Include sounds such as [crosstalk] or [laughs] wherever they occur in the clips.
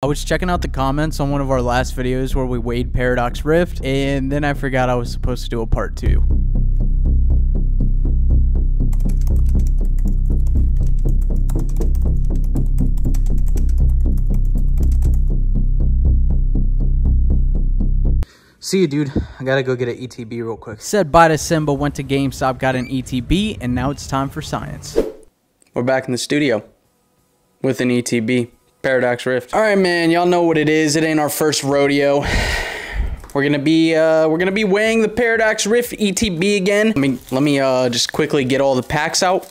I was checking out the comments on one of our last videos where we weighed Paradox Rift, and then I forgot I was supposed to do a part two. See you, dude. I gotta go get an ETB real quick. Said bye to Simba, went to GameStop, got an ETB, and now it's time for science. We're back in the studio with an ETB. Paradox Rift. All right, man. Y'all know what it is. It ain't our first rodeo. We're gonna be uh, we're gonna be weighing the Paradox Rift ETB again. Let me let me uh, just quickly get all the packs out,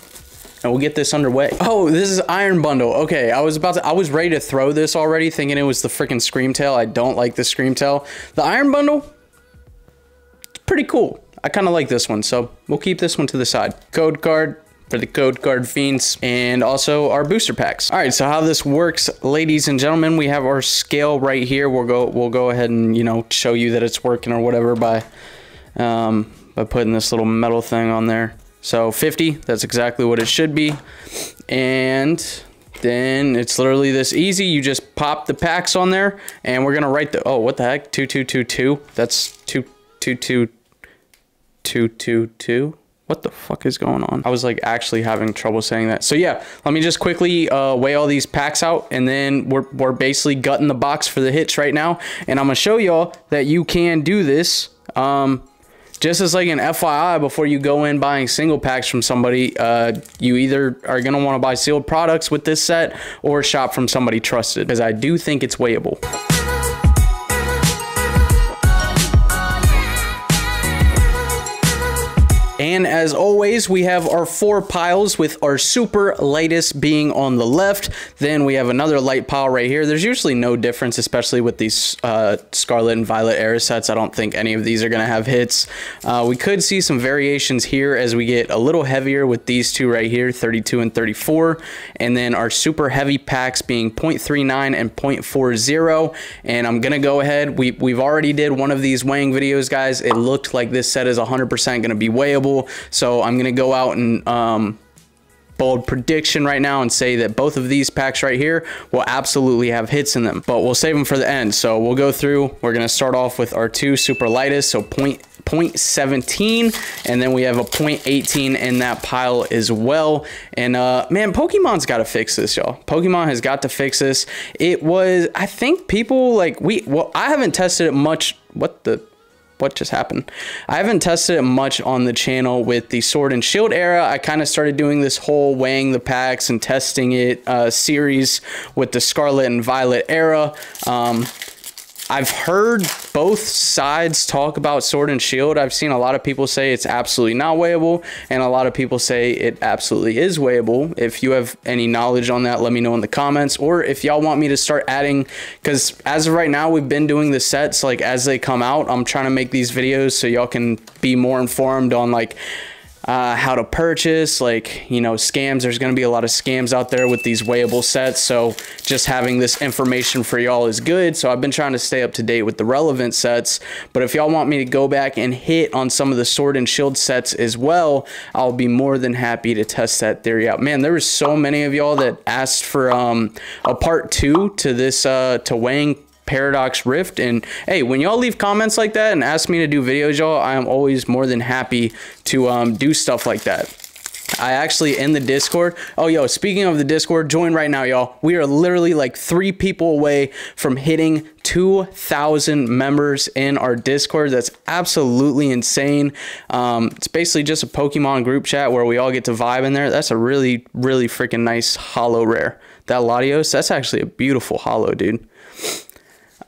and we'll get this underway. Oh, this is Iron Bundle. Okay, I was about to I was ready to throw this already, thinking it was the freaking Screamtail. I don't like the Screamtail. The Iron Bundle, it's pretty cool. I kind of like this one, so we'll keep this one to the side. Code card, for the code card fiends and also our booster packs. All right, so how this works, ladies and gentlemen, we have our scale right here. We'll go we'll go ahead and you know show you that it's working or whatever by um, by putting this little metal thing on there. So 50, that's exactly what it should be. And then it's literally this easy. You just pop the packs on there and we're gonna write the, oh, what the heck? 2222, that's 2222. What the fuck is going on? I was like actually having trouble saying that. So yeah, let me just quickly uh, weigh all these packs out and then we're, we're basically gutting the box for the hits right now. And I'm gonna show y'all that you can do this. Um, just as like an FYI, before you go in buying single packs from somebody, uh, you either are gonna wanna buy sealed products with this set or shop from somebody trusted because I do think it's weighable. And as always, we have our four piles with our super lightest being on the left. Then we have another light pile right here. There's usually no difference, especially with these uh, Scarlet and Violet Era sets. I don't think any of these are going to have hits. Uh, we could see some variations here as we get a little heavier with these two right here, 32 and 34. And then our super heavy packs being 0.39 and 0.40. And I'm going to go ahead. We, we've already did one of these weighing videos, guys. It looked like this set is 100% going to be weighable. So I'm going to go out and um, bold prediction right now and say that both of these packs right here will absolutely have hits in them, but we'll save them for the end. So we'll go through, we're going to start off with our two super lightest. So point, 0.17 and then we have a 0.18 in that pile as well and uh man pokemon's got to fix this y'all pokemon has got to fix this it was i think people like we well i haven't tested it much what the what just happened? I haven't tested it much on the channel with the Sword and Shield era. I kind of started doing this whole weighing the packs and testing it uh, series with the Scarlet and Violet era. Um, I've heard both sides talk about Sword and Shield. I've seen a lot of people say it's absolutely not weighable, and a lot of people say it absolutely is weighable. If you have any knowledge on that, let me know in the comments. Or if y'all want me to start adding, because as of right now, we've been doing the sets like as they come out. I'm trying to make these videos so y'all can be more informed on like uh, how to purchase, like, you know, scams. There's going to be a lot of scams out there with these weighable sets. So just having this information for y'all is good. So I've been trying to stay up to date with the relevant sets. But if y'all want me to go back and hit on some of the sword and shield sets as well, I'll be more than happy to test that theory out. Man, there was so many of y'all that asked for um, a part two to this, uh, to weighing Paradox Rift. And hey, when y'all leave comments like that and ask me to do videos, y'all, I am always more than happy to um, do stuff like that. I actually in the Discord. Oh, yo, speaking of the Discord, join right now, y'all. We are literally like three people away from hitting 2,000 members in our Discord. That's absolutely insane. Um, it's basically just a Pokemon group chat where we all get to vibe in there. That's a really, really freaking nice holo rare. That Latios, that's actually a beautiful holo, dude.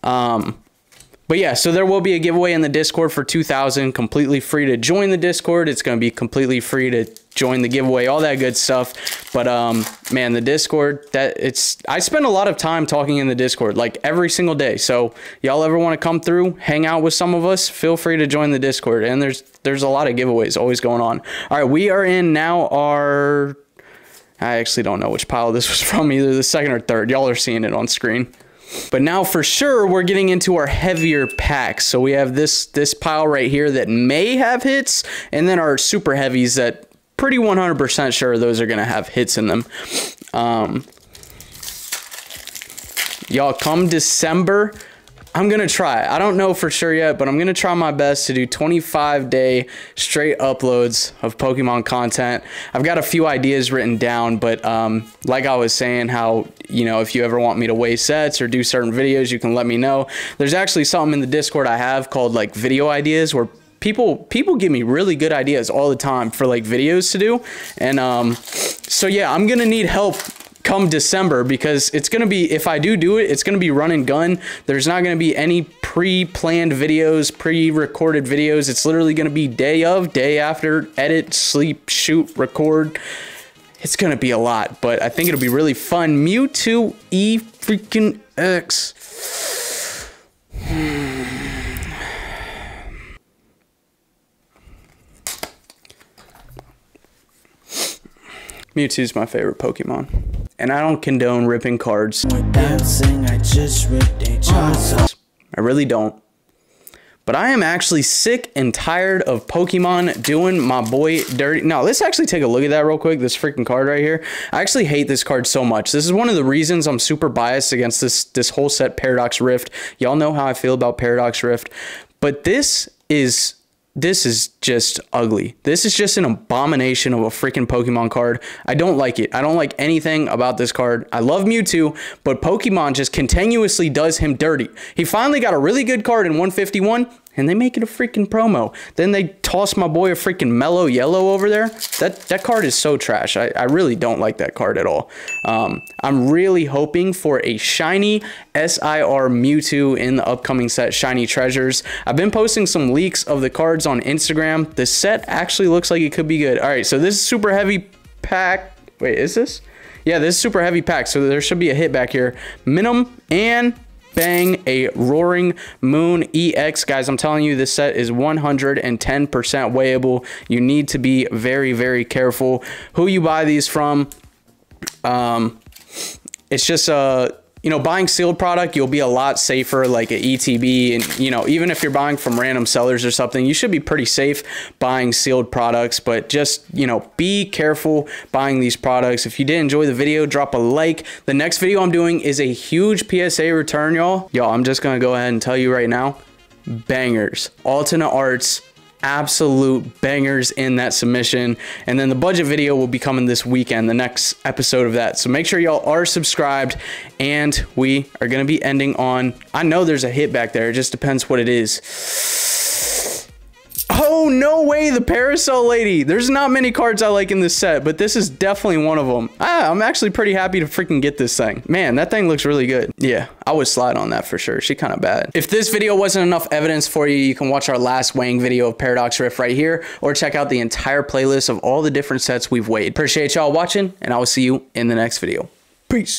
Um, but yeah, so there will be a giveaway in the Discord for 2000, completely free to join the Discord. It's going to be completely free to join the giveaway, all that good stuff. But um, man, the Discord, that it's I spend a lot of time talking in the Discord, like every single day. So y'all ever want to come through, hang out with some of us, feel free to join the Discord. And there's there's a lot of giveaways always going on. All right, we are in now our I actually don't know which pile this was [laughs] from, either the second or third. Y'all are seeing it on screen. But now for sure, we're getting into our heavier packs. So we have this, this pile right here that may have hits, and then our super heavies that pretty 100% sure those are going to have hits in them. Um, y'all come December, I'm gonna try. I don't know for sure yet, but I'm gonna try my best to do 25 day straight uploads of Pokemon content. I've got a few ideas written down, but um, like I was saying, how you know if you ever want me to weigh sets or do certain videos, you can let me know. There's actually something in the Discord I have called like video ideas where people people give me really good ideas all the time for like videos to do and um so yeah i'm gonna need help come December because it's going to be, if I do do it, it's going to be run and gun. There's not going to be any pre-planned videos, pre-recorded videos. It's literally going to be day of, day after, edit, sleep, shoot, record. It's going to be a lot, but I think it'll be really fun. Mewtwo E freaking X. [sighs] Mewtwo's my favorite Pokemon and I don't condone ripping cards. Dancing, I just ripped a I really don't. But I am actually sick and tired of Pokemon doing my boy dirty. Now, let's actually take a look at that real quick. This freaking card right here. I actually hate this card so much. This is one of the reasons I'm super biased against this, this whole set Paradox Rift. Y'all know how I feel about Paradox Rift. But this is this is just ugly. This is just an abomination of a freaking Pokemon card. I don't like it. I don't like anything about this card. I love Mewtwo, but Pokemon just continuously does him dirty. He finally got a really good card in 151 and they make it a freaking promo. Then they toss my boy a freaking mellow yellow over there. That that card is so trash. I, I really don't like that card at all. Um, I'm really hoping for a shiny SIR Mewtwo in the upcoming set, Shiny Treasures. I've been posting some leaks of the cards on Instagram. The set actually looks like it could be good. All right, so this is super heavy pack. Wait, is this? Yeah, this is super heavy pack, so there should be a hit back here. Minimum and bang a roaring moon ex guys i'm telling you this set is 110% weighable you need to be very very careful who you buy these from. Um it's just a you know, buying sealed product, you'll be a lot safer like at ETB. And, you know, even if you're buying from random sellers or something, you should be pretty safe buying sealed products. But just, you know, be careful buying these products. If you did enjoy the video, drop a like. The next video I'm doing is a huge PSA return, y'all. Y'all, I'm just going to go ahead and tell you right now bangers. Alternate arts absolute bangers in that submission. And then the budget video will be coming this weekend, the next episode of that. So make sure y'all are subscribed and we are going to be ending on, I know there's a hit back there. It just depends what it is. Oh, no way, the Parasol Lady. There's not many cards I like in this set, but this is definitely one of them. Ah, I'm actually pretty happy to freaking get this thing. Man, that thing looks really good. Yeah, I would slide on that for sure. She kind of bad. If this video wasn't enough evidence for you, you can watch our last weighing video of Paradox Rift right here, or check out the entire playlist of all the different sets we've weighed. Appreciate y'all watching, and I will see you in the next video. Peace.